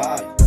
Bye.